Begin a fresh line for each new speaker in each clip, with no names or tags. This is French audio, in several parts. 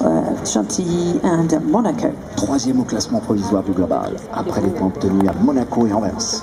uh, Chantilly and Monaco.
Troisième au classement provisoire du global, après les points obtenus à Monaco et Anvers.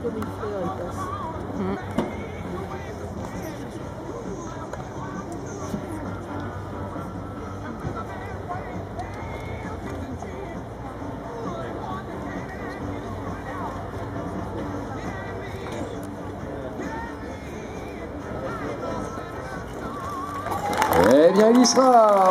pretty free like this. Mm -hmm.
Eh bien, il y sera